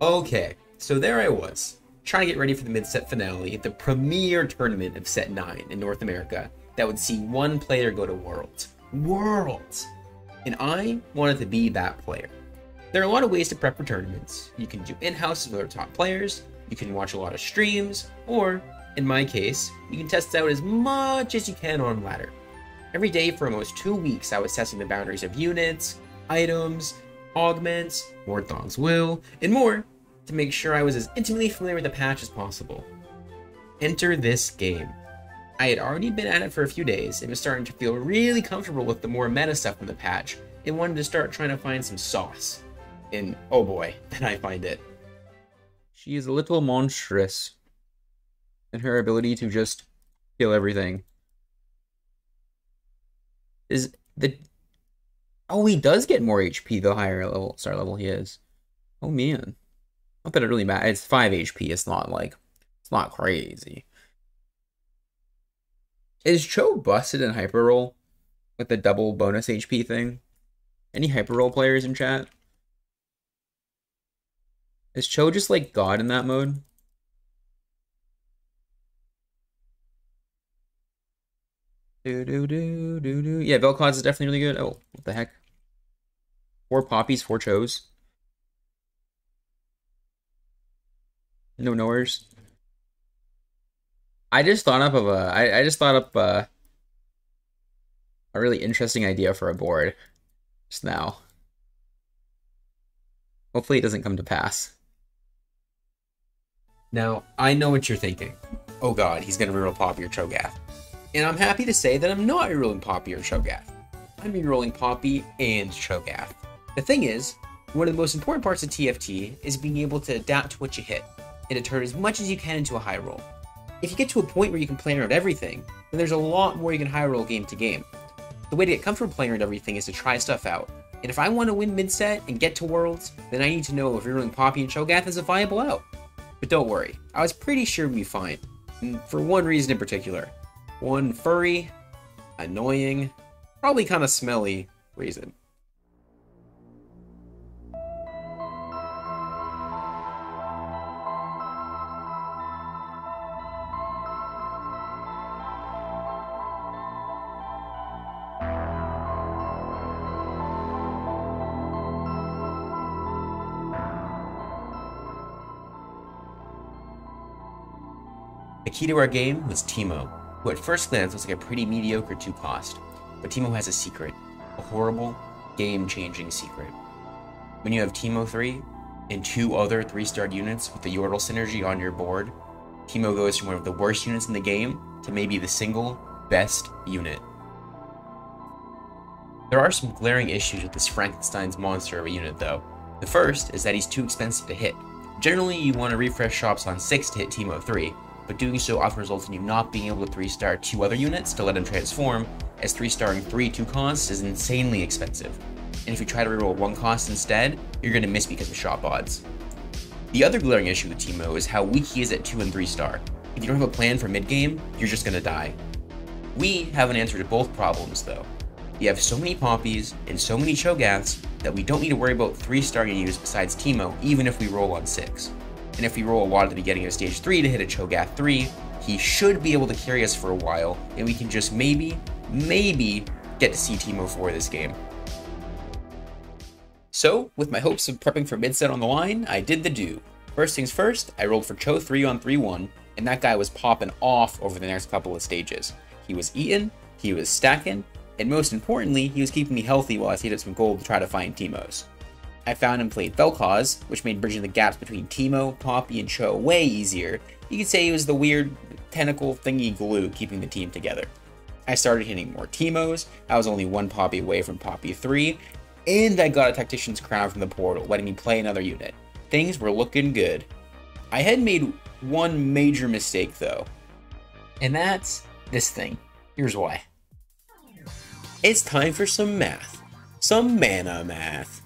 Okay, so there I was, trying to get ready for the mid-set finale at the premier tournament of Set 9 in North America that would see one player go to Worlds. Worlds! And I wanted to be that player. There are a lot of ways to prep for tournaments. You can do in-house with other top players, you can watch a lot of streams, or, in my case, you can test out as much as you can on ladder. Every day for almost two weeks, I was testing the boundaries of units, items, augments, Warthog's Will, and more to make sure I was as intimately familiar with the patch as possible. Enter this game. I had already been at it for a few days and was starting to feel really comfortable with the more meta stuff in the patch and wanted to start trying to find some sauce. And oh boy, did I find it. She is a little monstrous in her ability to just kill everything. Is the Oh, he does get more HP the higher level star level he is. Oh man. Not that it really matters. It's 5 HP. It's not like it's not crazy. Is Cho busted in hyper roll with the double bonus HP thing? Any hyper roll players in chat? Is Cho just like God in that mode? Do do do do do. Yeah, Vel'Koz is definitely really good. Oh, what the heck? Four poppies, four chos. No knowers. I just thought up of a. I, I just thought up a, a really interesting idea for a board just now. Hopefully, it doesn't come to pass. Now, I know what you're thinking. Oh god, he's gonna reroll Poppy or Cho'Gath. And I'm happy to say that I'm not rerolling Poppy or Cho'Gath. I'm rerolling Poppy and Cho'Gath. The thing is, one of the most important parts of TFT is being able to adapt to what you hit, and to turn as much as you can into a high roll. If you get to a point where you can plan around everything, then there's a lot more you can high roll game to game. The way to get comfortable playing around everything is to try stuff out. And if I want to win mid-set and get to Worlds, then I need to know if rerolling Poppy and Cho'Gath is a viable out. But don't worry, I was pretty sure we'd be fine. And for one reason in particular. One furry, annoying, probably kind of smelly reason. The key to our game was Teemo, who at first glance looks like a pretty mediocre 2 cost, but Teemo has a secret, a horrible, game-changing secret. When you have Teemo 3 and two other 3-starred units with the Yordle synergy on your board, Teemo goes from one of the worst units in the game to maybe the single best unit. There are some glaring issues with this Frankenstein's monster of a unit though. The first is that he's too expensive to hit. Generally, you want to refresh shops on 6 to hit Teemo 3, but doing so often results in you not being able to 3-star two other units to let them transform, as 3-starring 3 2 costs is insanely expensive. And if you try to reroll 1 cost instead, you're going to miss because of shop odds. The other glaring issue with Teemo is how weak he is at 2 and 3 star. If you don't have a plan for mid game, you're just going to die. We have an answer to both problems though. We have so many Poppies and so many Cho'Gaths that we don't need to worry about 3 starring units besides Teemo even if we roll on 6 and if we roll a lot at the beginning of stage 3 to hit a Cho'Gath 3, he should be able to carry us for a while, and we can just maybe, maybe get to see Teemo 4 this game. So, with my hopes of prepping for mid-set on the line, I did the do. First things first, I rolled for Cho 3 on 3-1, and that guy was popping off over the next couple of stages. He was eating, he was stacking, and most importantly, he was keeping me healthy while I saved up some gold to try to find Teemos. I found and played Vel'Koz, which made bridging the gaps between Teemo, Poppy, and Cho way easier. You could say he was the weird tentacle thingy glue keeping the team together. I started hitting more Teemos, I was only one Poppy away from Poppy 3, and I got a Tactician's Crown from the portal, letting me play another unit. Things were looking good. I had made one major mistake though, and that's this thing. Here's why. It's time for some math. Some mana math.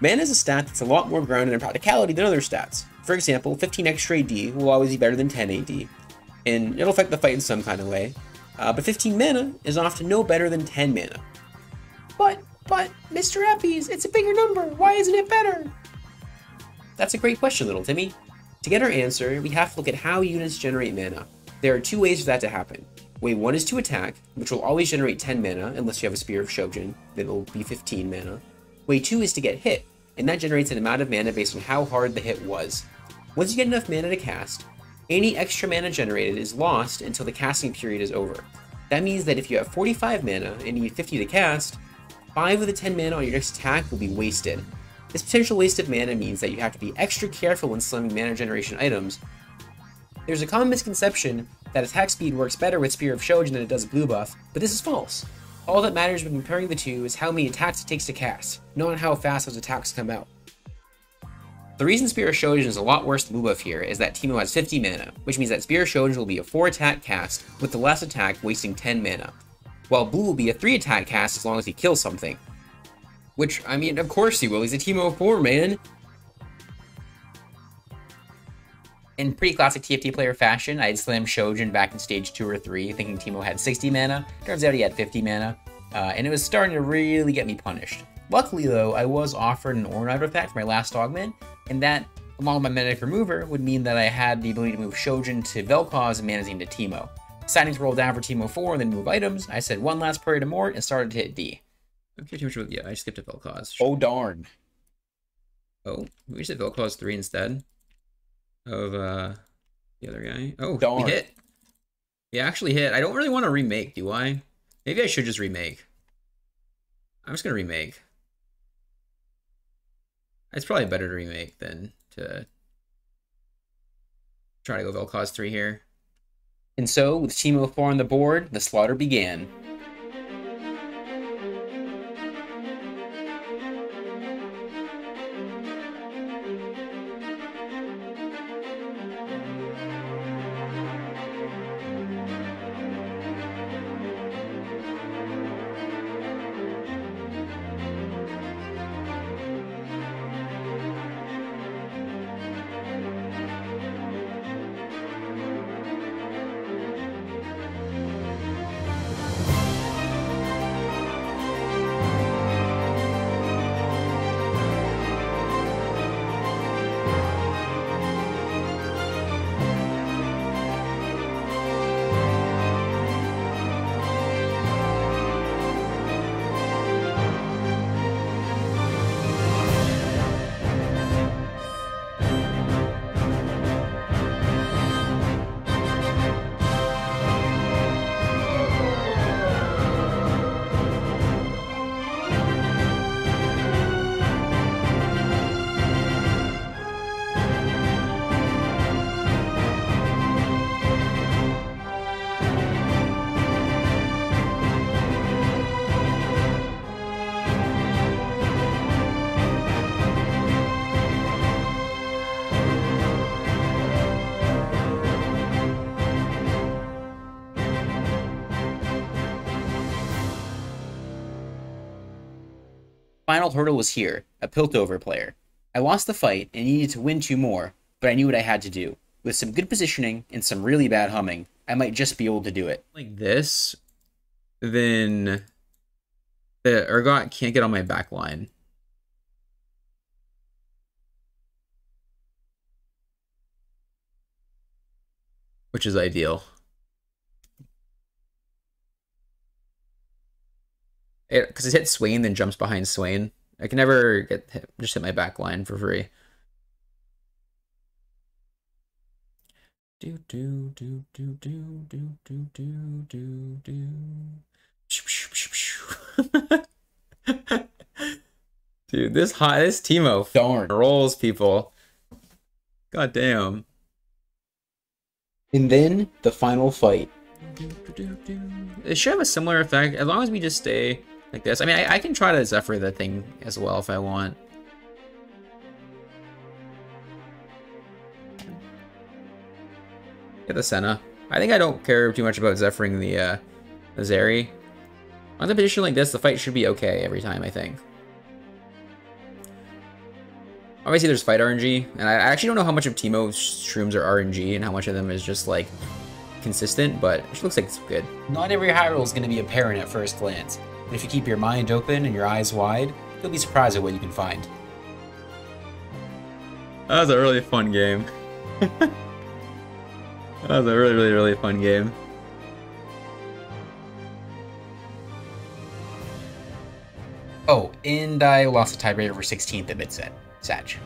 Mana is a stat that's a lot more grounded in practicality than other stats. For example, 15 extra AD will always be better than 10 AD, and it'll affect the fight in some kind of way. Uh, but 15 mana is often no better than 10 mana. But, but, Mr. Appies, it's a bigger number. Why isn't it better? That's a great question, little Timmy. To get our answer, we have to look at how units generate mana. There are two ways for that to happen. Way 1 is to attack, which will always generate 10 mana unless you have a Spear of Shojin, then it'll be 15 mana. Way 2 is to get hit, and that generates an amount of mana based on how hard the hit was. Once you get enough mana to cast, any extra mana generated is lost until the casting period is over. That means that if you have 45 mana and need 50 to cast, 5 of the 10 mana on your next attack will be wasted. This potential waste of mana means that you have to be extra careful when slamming mana generation items. There's a common misconception that attack speed works better with Spear of Shojin than it does blue buff, but this is false. All that matters when comparing the two is how many attacks it takes to cast, not how fast those attacks come out. The reason Spear of Shojin is a lot worse than blue buff here is that Teemo has 50 mana, which means that Spear of Shojin will be a 4 attack cast, with the last attack wasting 10 mana, while blue will be a 3 attack cast as long as he kills something. Which, I mean, of course he will, he's a Teemo of 4, man! In pretty classic TFT player fashion, I had slammed Shojin back in stage 2 or 3, thinking Teemo had 60 mana. Turns out he had 50 mana, uh, and it was starting to really get me punished. Luckily, though, I was offered an Ornn artifact for my last augment, and that, along with my Magnetic Remover, would mean that I had the ability to move Shojin to Vel'Koz and Manazane to Teemo. Deciding to roll down for Teemo 4 and then move items, I said one last prayer to Mort and started to hit D. Okay, too much with, yeah, I skipped a Vel'Koz. Oh darn. Oh, we said Vel'Koz 3 instead of uh the other guy. Oh, Darn. we hit. We actually hit. I don't really want to remake, do I? Maybe I should just remake. I'm just gonna remake. It's probably better to remake than to try to go Vel'Koz 3 here. And so, with Teemo 4 on the board, the slaughter began. Final hurdle was here, a Piltover player. I lost the fight and needed to win two more, but I knew what I had to do. With some good positioning and some really bad humming, I might just be able to do it. Like this, then the Urgot can't get on my back line. Which is ideal. Because it hits Swain, then jumps behind Swain. I can never get hit, just hit my back line for free. Do do do do do do do do do do. Dude, this hot this Teemo Darn. rolls people. God damn. And then, the final fight. It should have a similar effect as long as we just stay like this. I mean, I, I can try to Zephyr the thing as well if I want. Get the Senna. I think I don't care too much about Zephyring the, uh, the Zeri. On a position like this, the fight should be okay every time, I think. Obviously, there's fight RNG, and I actually don't know how much of Teemo's shrooms are RNG and how much of them is just, like, consistent, but it looks like it's good. Not every roll is going to be apparent at first glance, but if you keep your mind open and your eyes wide, you'll be surprised at what you can find. That was a really fun game. that was a really, really, really fun game. Oh, and I lost a tiebreaker for 16th at mid set. Satch.